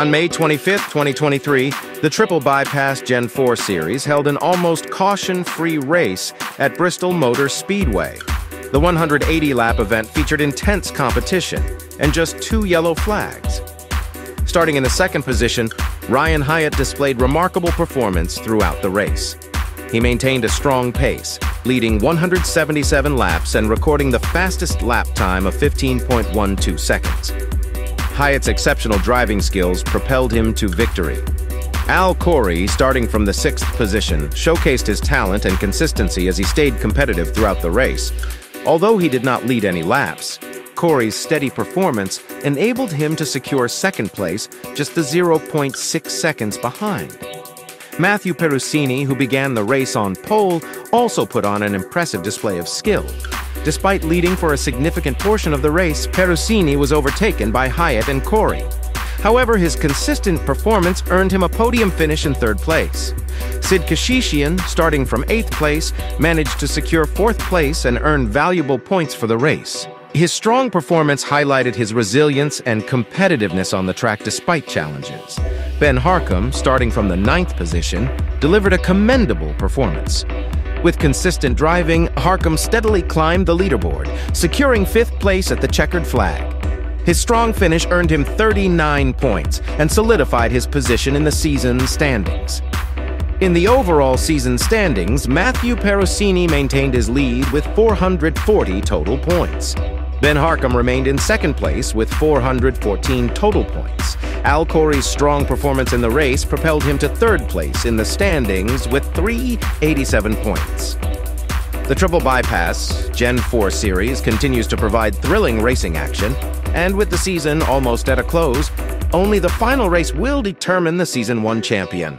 On May 25, 2023, the Triple Bypass Gen 4 Series held an almost caution-free race at Bristol Motor Speedway. The 180-lap event featured intense competition and just two yellow flags. Starting in the second position, Ryan Hyatt displayed remarkable performance throughout the race. He maintained a strong pace, leading 177 laps and recording the fastest lap time of 15.12 seconds. Hyatt's exceptional driving skills propelled him to victory. Al Corey, starting from the sixth position, showcased his talent and consistency as he stayed competitive throughout the race. Although he did not lead any laps, Corey's steady performance enabled him to secure second place just the 0.6 seconds behind. Matthew Perusini, who began the race on pole, also put on an impressive display of skill. Despite leading for a significant portion of the race, Perusini was overtaken by Hyatt and Corey. However, his consistent performance earned him a podium finish in third place. Sid Kashishian, starting from eighth place, managed to secure fourth place and earn valuable points for the race. His strong performance highlighted his resilience and competitiveness on the track despite challenges. Ben Harcum, starting from the ninth position, delivered a commendable performance. With consistent driving, Harcum steadily climbed the leaderboard, securing fifth place at the checkered flag. His strong finish earned him 39 points and solidified his position in the season standings. In the overall season standings, Matthew Perusini maintained his lead with 440 total points. Ben Harcum remained in second place with 414 total points. Al Corey's strong performance in the race propelled him to third place in the standings with 387 points. The Triple Bypass Gen 4 series continues to provide thrilling racing action, and with the season almost at a close, only the final race will determine the Season 1 champion.